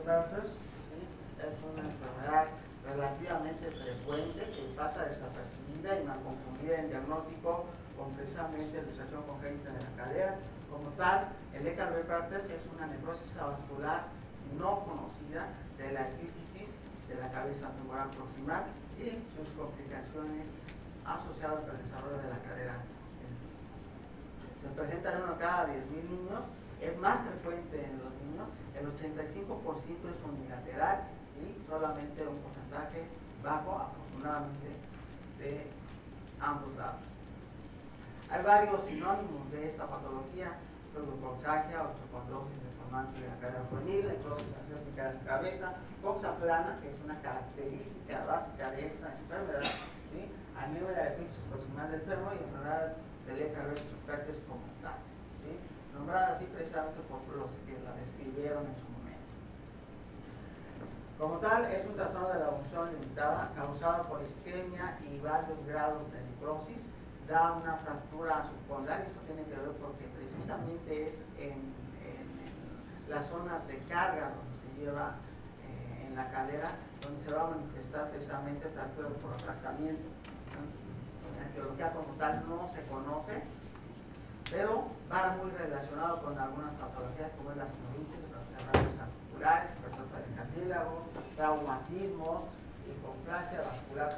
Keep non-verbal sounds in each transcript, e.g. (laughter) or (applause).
Es una enfermedad relativamente frecuente que pasa desapercibida y mal confundida en diagnóstico con precisamente luxación congénita de la cadera. Como tal, el Carpers es una necrosis vascular no conocida de la epífisis de la cabeza femoral proximal y sus complicaciones asociadas al desarrollo de la cadera. Se presenta en uno cada 10.000 niños, es más frecuente en los niños, el 85% es unilateral y solamente un porcentaje bajo, afortunadamente, de ambos lados. Hay varios sinónimos de esta patología, pseudocoxagia, osteoporosis deformante de la cadera juvenil, acértica de la cabeza, coxa plana, que es una característica básica de esta enfermedad, ¿sí? nivel de epífisis proximal del enfermo y enfermedad del EKR como tal, ¿sí? nombrada así precisamente por los que la describieron en su como tal, es un trastorno de la función limitada causado por isquemia y varios grados de necrosis. Da una fractura subpondal, esto tiene que ver porque precisamente es en, las zonas de carga donde se lleva eh, en la cadera, donde se va a manifestar precisamente fractura por aplastamiento. La etiología como tal no se conoce, pero va muy relacionado con algunas patologías como es la sinusitis, las arterias articulares, de cartílago, traumatismos, hipoplasia vascular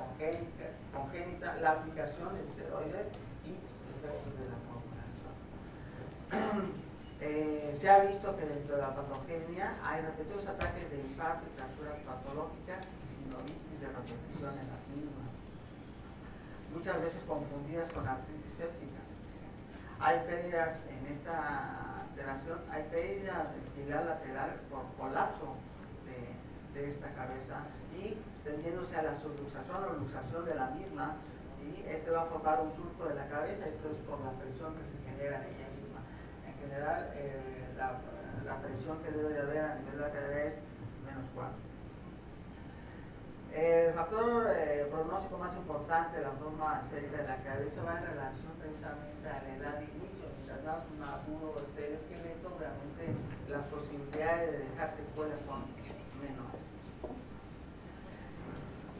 congénita, la aplicación de esteroides y efectos de la coagulación. (clears throat) Eh, se ha visto que dentro de la patogenia hay repetidos ataques de infarto y fracturas patológicas y sinovitis de repetición en las mismas, muchas veces confundidas con artritis séptica. Hay pérdidas en esta alteración, hay pérdidas de pilar lateral por colapso de esta cabeza y tendiéndose a la subluxación o luxación de la misma y este va a formar un surco de la cabeza, esto es por la presión que se genera en ella misma. En general, eh, la, presión que debe de haber a nivel de la cadera es menos 4. El factor eh, pronóstico más importante de la forma esférica de la cabeza va en relación precisamente a la edad de inicio. Mientras más un agudo esqueleto, realmente las posibilidades de dejar secuelas son menores.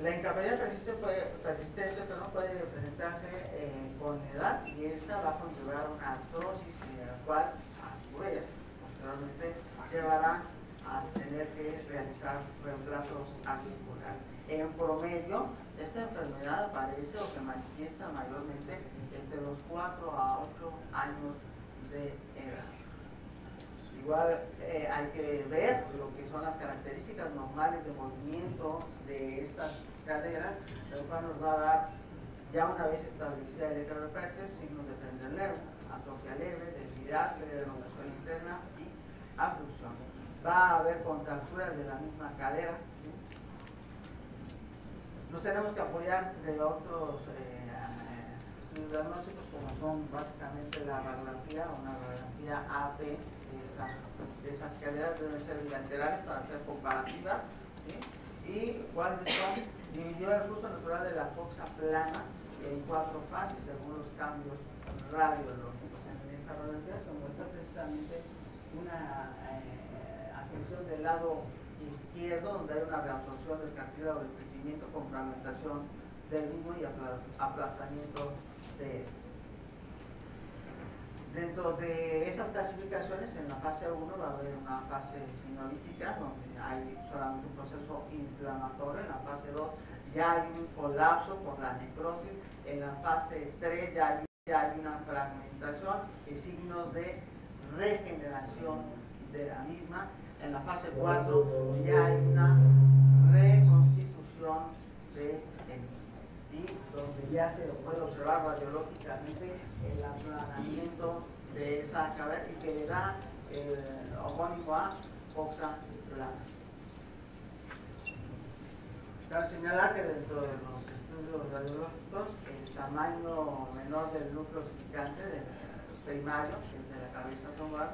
La incapacidad persistente, no puede presentarse eh, con edad y esta va a conllevar una artrosis, la cual a su posteriormente llevará a tener que realizar reemplazos articulares. En promedio, esta enfermedad aparece o se manifiesta mayormente entre los 4 a 8 años de edad. Igual eh, hay que ver lo que son las características normales de movimiento de estas caderas, lo cual nos va a dar, ya una vez establecida el electroreferente, signos de del nervio, atrofia leve, densidad, elongación interna y abducción. Va a haber contracturas de la misma cadera. Nos tenemos que apoyar de otros eh, eh, diagnósticos como son básicamente la radiografía, una radiografía AP de, esas caderas deben ser bilaterales para ser comparativas. ¿Y cuáles son? Dividió el curso natural de la foxa plana en cuatro fases según los cambios radiológicos. En esta radiografía se muestra precisamente una eh, del lado izquierdo, donde hay una reabsorción del cartílago del crecimiento con fragmentación del mismo y aplastamiento de Dentro de esas clasificaciones, en la fase 1 va a haber una fase sinolítica, donde hay solamente un proceso inflamatorio. En la fase 2 ya hay un colapso por la necrosis. En la fase 3 ya hay, una fragmentación y signos de regeneración de la misma. En la fase 4 ya hay una reconstitución de y donde ya se puede observar radiológicamente el aplanamiento de esa cabeza y que le da el homónimo a foxa plana. Cabe señalar que dentro de los estudios radiológicos el tamaño menor del núcleo significante del primario, que es de la cabeza tomal,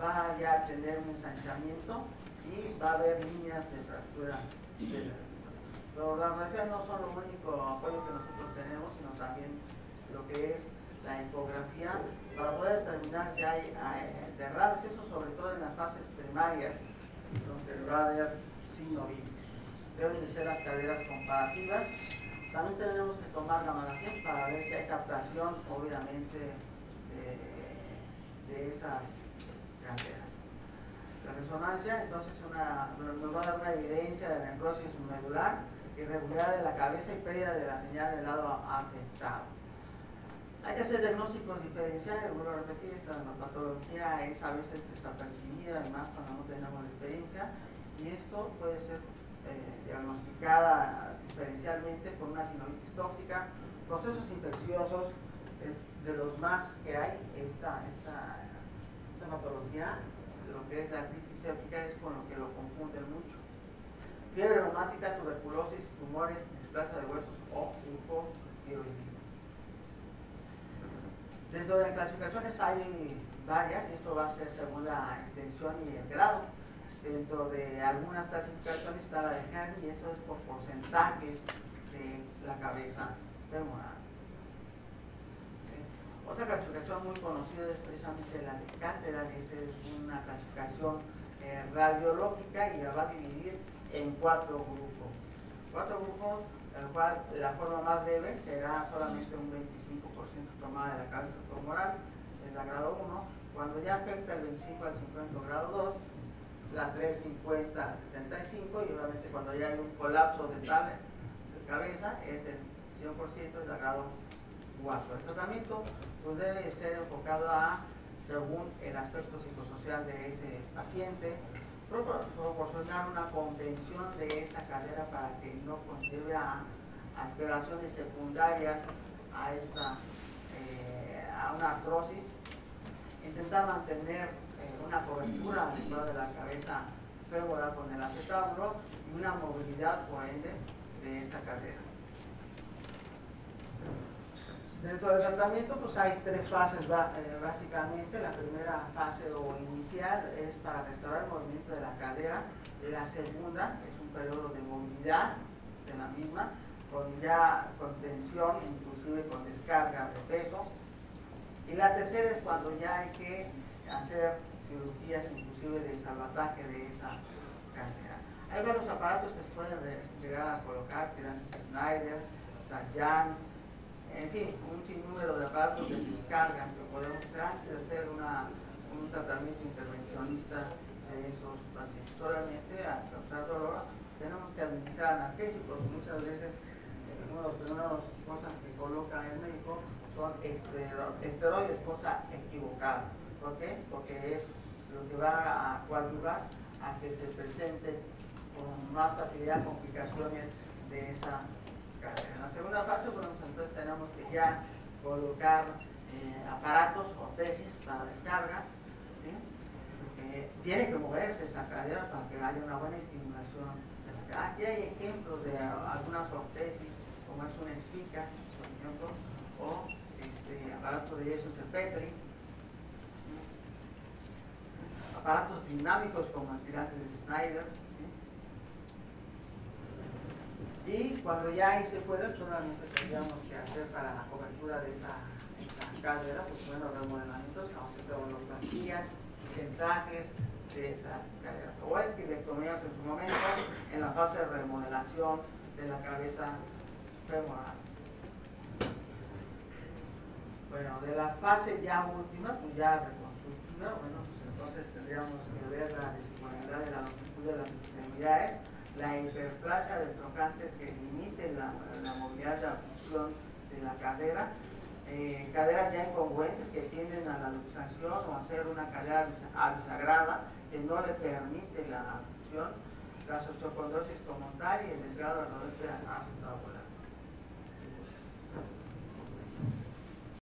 va ya a tener un ensanchamiento y va a haber líneas de fractura de las radiografías no son lo único apoyo que nosotros tenemos, sino también lo que es la ecografía para poder determinar si hay, derrames, eso sobre todo en las fases primarias, este, va a haber sinovitis. Deben de ser las caderas comparativas. También tenemos que tomar la gammación para ver si hay captación, obviamente, de, esas La resonancia, entonces, una, nos va a dar una evidencia de necrosis medular, irregularidad de la cabeza y pérdida de la señal del lado afectado. Hay que hacer diagnósticos diferenciales, vuelvo a repetir, esta patología es a veces desapercibida, además cuando no tenemos experiencia, y esto puede ser eh, diagnosticada diferencialmente con una sinovitis tóxica, procesos infecciosos, es de los más que hay, esta, esta patología, lo que es la artritis séptica es con lo que lo confunden mucho. Fiebre reumática, tuberculosis, tumores, displasia de huesos o hipotiroidismo. Dentro de las clasificaciones hay varias, y esto va a ser según la extensión y el grado. Dentro de algunas clasificaciones está la de Henry, y esto es por porcentajes de la cabeza femoral. Otra clasificación muy conocida es precisamente la de Cátedra, que es una clasificación eh, radiológica y la va a dividir en cuatro grupos. Cuatro grupos el cual la forma más leve será solamente un 25% tomada de la cabeza tumoral, en la grado 1, cuando ya afecta el 25 al 50 grado 2, la 350 al 75 y obviamente cuando ya hay un colapso de tal de cabeza es el 100% de la grado 4. El tratamiento pues, debe ser enfocado a según el aspecto psicosocial de ese paciente, proporcionar una contención de esa cadera para que no conlleve a alteraciones secundarias a esta eh, a una artrosis intentar mantener eh, una cobertura dentro de la cabeza femoral con el acetábulo y una movilidad por ende de esta cadera Dentro del tratamiento pues hay tres fases eh, básicamente. La primera fase o inicial es para restaurar el movimiento de la cadera. La segunda es un periodo de movilidad de la misma, con ya contención, inclusive con descarga de peso. Y la tercera es cuando ya hay que hacer cirugías inclusive de salvataje de esa cadera. Hay varios aparatos que pueden llegar a colocar, que Schneider, Sayan, en fin, un sinnúmero de aparatos de descargas que podemos antes de hacer un tratamiento intervencionista de esos pacientes. Solamente al causar dolor tenemos que administrar analgésicos. Muchas veces eh, una de las cosas que coloca el médico son esteroides, cosa equivocada. ¿Por qué? Porque es lo que va a coadyuvar a que se presente con más facilidad complicaciones de esa en la segunda fase, pues entonces tenemos que ya colocar eh, aparatos o tesis para descarga. tiene que moverse esa cadera para que haya una buena estimulación. Aquí hay ejemplos de algunas ortesis, como es una espica, por ejemplo, o este, aparatos de yeso Petri, aparatos dinámicos como el tirante de Schneider, Y cuando ya ahí se puede, solamente tendríamos que hacer para la cobertura de esa, cadera, pues bueno, remodelamientos, vamos a hacer pastillas, centrajes de esas caderas. O estilectomías en su momento, en la fase de remodelación de la cabeza femoral. Bueno, de la fase ya última, pues ya reconstructiva, bueno, pues entonces tendríamos que ver la desigualdad de la longitud de las extremidades la hiperplasia del trocante que limite la, movilidad de la función de la cadera, eh, caderas ya incongruentes que tienden a la luxación o a hacer una cadera abisagrada que no le permite la función, la osteocondrosis como tal y el desgrado de la.